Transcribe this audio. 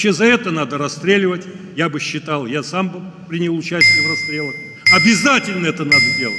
Вообще за это надо расстреливать, я бы считал, я сам бы принял участие в расстрелах. Обязательно это надо делать.